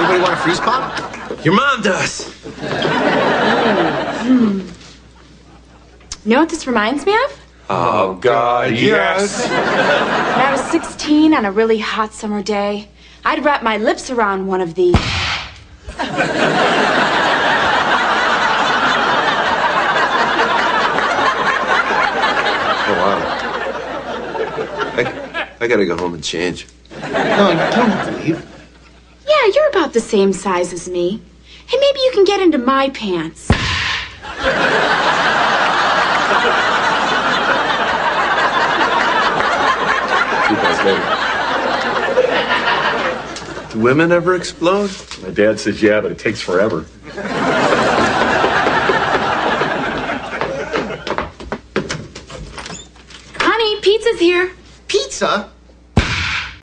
Anybody want a freeze pop? Your mom does. You know what this reminds me of? Oh, God, yes. When I was 16 on a really hot summer day, I'd wrap my lips around one of these. Oh, wow. I, I gotta go home and change. No, you don't have to leave. Yeah, you're about the same size as me. Hey, maybe you can get into my pants. Two guys later. Do women ever explode? My dad says yeah, but it takes forever. Honey, pizza's here. Pizza?